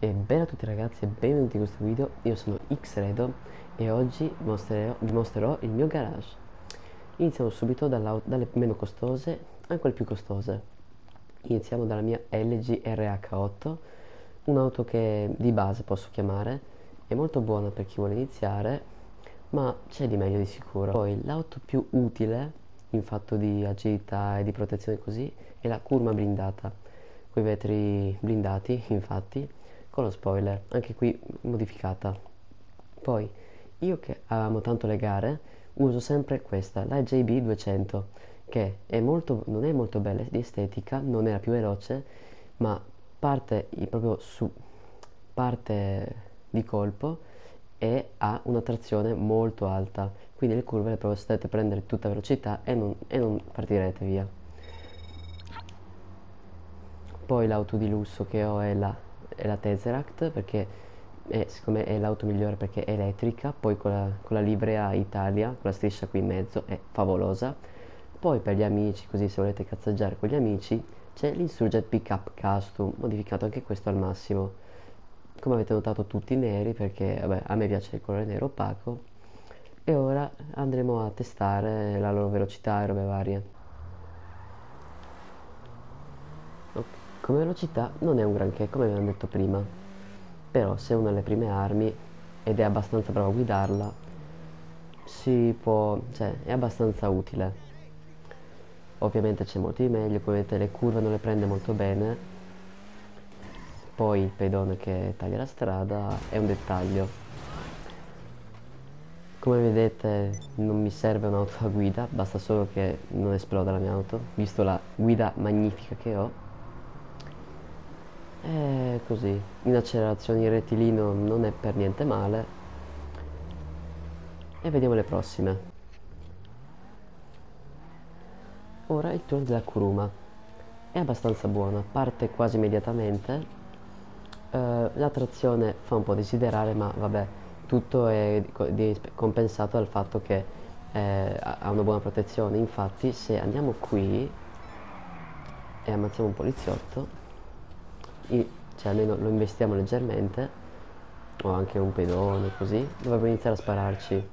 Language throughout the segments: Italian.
E bene a tutti ragazzi e benvenuti in questo video, io sono Xredo e oggi vi mostrerò il mio garage. Iniziamo subito dalle meno costose a quelle più costose. Iniziamo dalla mia LG RH8, un'auto che di base posso chiamare, è molto buona per chi vuole iniziare, ma c'è di meglio di sicuro. Poi l'auto più utile in fatto di agilità e di protezione così è la curva blindata, con i vetri blindati infatti con lo spoiler, anche qui modificata. Poi, io che amo tanto le gare, uso sempre questa, la JB200, che è molto, non è molto bella di estetica, non è la più veloce, ma parte proprio su parte di colpo e ha una trazione molto alta quindi le curve le potete prendere tutta velocità e non, e non partirete via poi l'auto di lusso che ho è la è la Tesseract perché è, secondo me è l'auto migliore perché è elettrica, poi con la, con la livrea Italia, con la striscia qui in mezzo, è favolosa. Poi per gli amici, così se volete cazzeggiare con gli amici, c'è l'Insurgent Pickup Custom, modificato anche questo al massimo. Come avete notato tutti neri perché vabbè, a me piace il colore nero opaco. E ora andremo a testare la loro velocità e robe varie. Come velocità non è un granché, come abbiamo detto prima, però se uno ha le prime armi ed è abbastanza bravo a guidarla, si può, cioè, è abbastanza utile. Ovviamente c'è molto di meglio, come vedete le curve non le prende molto bene, poi il pedone che taglia la strada è un dettaglio. Come vedete non mi serve un'auto a guida, basta solo che non esploda la mia auto, visto la guida magnifica che ho. E così, in accelerazione il rettilino non è per niente male. E vediamo le prossime. Ora il turno della Kuruma. È abbastanza buona, parte quasi immediatamente. Uh, la trazione fa un po' desiderare, ma vabbè, tutto è compensato dal fatto che eh, ha una buona protezione. Infatti, se andiamo qui e ammazziamo un poliziotto, cioè almeno lo investiamo leggermente o anche un pedone così dovrebbe iniziare a spararci.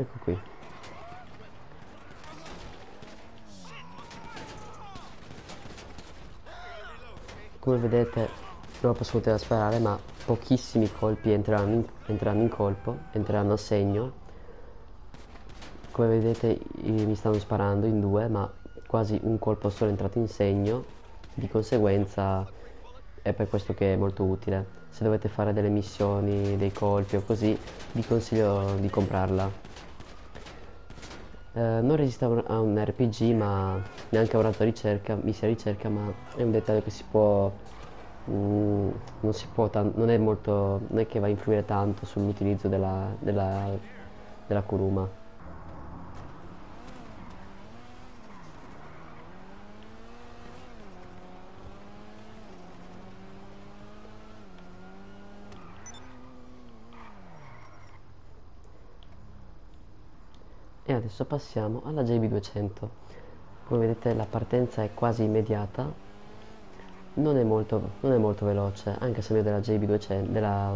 Ecco qui. Come vedete non posso a sparare ma pochissimi colpi entreranno in, entreranno in colpo entreranno a segno come vedete mi stanno sparando in due ma quasi un colpo solo è entrato in segno. Di conseguenza è per questo che è molto utile. Se dovete fare delle missioni dei colpi o così vi consiglio di comprarla. Eh, non resiste a un RPG ma neanche a un'altra ricerca misia ricerca ma è un dettaglio che si può mm, non non è molto non è che va a influire tanto sull'utilizzo della, della, della Kuruma e adesso passiamo alla JB200 come vedete la partenza è quasi immediata. Non è molto, non è molto veloce anche se vedo della JB200 della...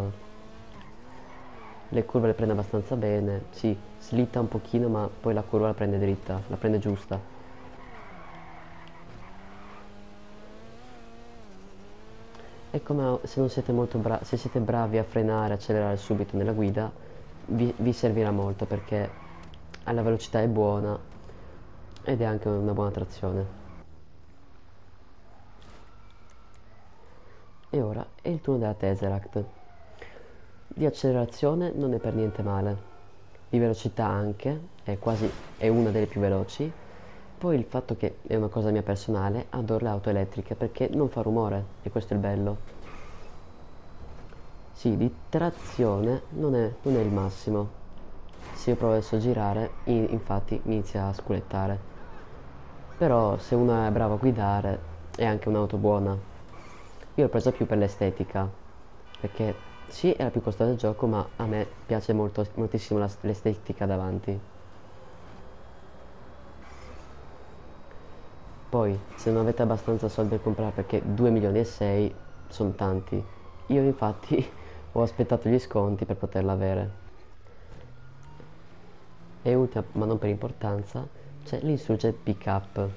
le curve le prende abbastanza bene. Sì, slitta un pochino ma poi la curva la prende dritta la prende giusta. E come se siete se siete bravi a frenare e accelerare subito nella guida vi, vi servirà molto perché la velocità è buona ed è anche una buona trazione. E ora è il turno della Tesseract. Di accelerazione non è per niente male. Di velocità anche è quasi è una delle più veloci. Poi il fatto che è una cosa mia personale adoro le auto elettriche perché non fa rumore e questo è il bello. Sì di trazione non è, non è il massimo se io provo adesso a girare infatti inizia a sculettare. Però se uno è bravo a guidare è anche un'auto buona. Io l'ho presa più per l'estetica perché sì la più costosa del gioco ma a me piace molto, moltissimo l'estetica davanti. Poi se non avete abbastanza soldi per comprare perché 2 milioni e 6 sono tanti io infatti ho aspettato gli sconti per poterla avere e ultima ma non per importanza. C'è l'insurgent pickup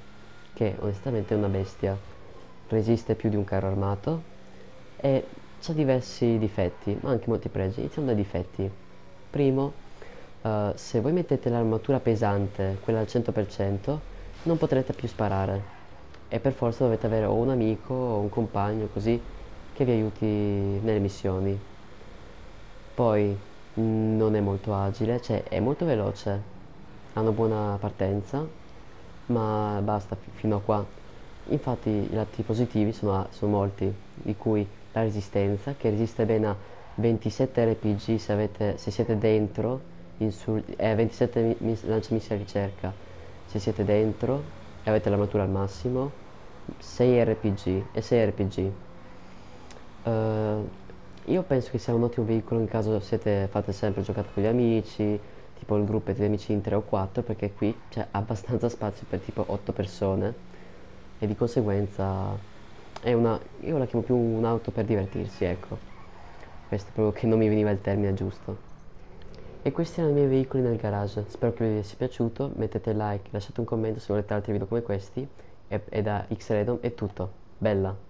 che onestamente è una bestia. Resiste più di un carro armato e ha diversi difetti ma anche molti pregi. Iniziamo dai difetti. Primo uh, se voi mettete l'armatura pesante quella al 100% non potrete più sparare. E per forza dovete avere o un amico o un compagno così che vi aiuti nelle missioni. Poi non è molto agile, cioè è molto veloce, ha una buona partenza, ma basta fino a qua. Infatti i lati positivi sono, sono molti, di cui la resistenza, che resiste bene a 27 RPG se, avete, se siete dentro, sul, eh, 27 lanciamissili a ricerca se siete dentro e avete l'armatura al massimo, 6 RPG e 6 RPG. Uh, io penso che sia un ottimo veicolo in caso siete, fate sempre giocate con gli amici, tipo il gruppo di amici in 3 o 4, perché qui c'è abbastanza spazio per tipo 8 persone e di conseguenza è una, io la chiamo più un'auto per divertirsi, ecco. Questo è proprio che non mi veniva il termine giusto. E questi erano i miei veicoli nel garage, spero che vi sia piaciuto, mettete like, lasciate un commento se volete altri video come questi e, e da X-Redom è tutto, bella!